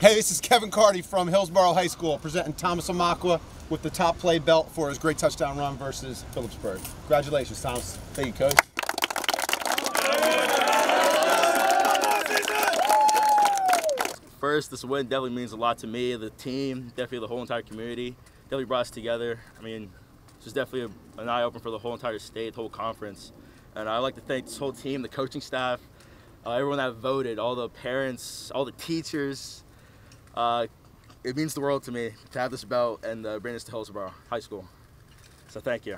Hey, this is Kevin Carty from Hillsborough High School presenting Thomas Amankwaa with the top play belt for his great touchdown run versus Phillipsburg. Congratulations, Thomas. Thank you, coach. First, this win definitely means a lot to me, the team, definitely the whole entire community. Definitely brought us together. I mean, just definitely an eye open for the whole entire state, the whole conference. And I'd like to thank this whole team, the coaching staff, uh, everyone that voted, all the parents, all the teachers. Uh, it means the world to me to have this belt and uh, bring this to Hillsborough High School. So thank you.